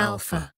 Alpha.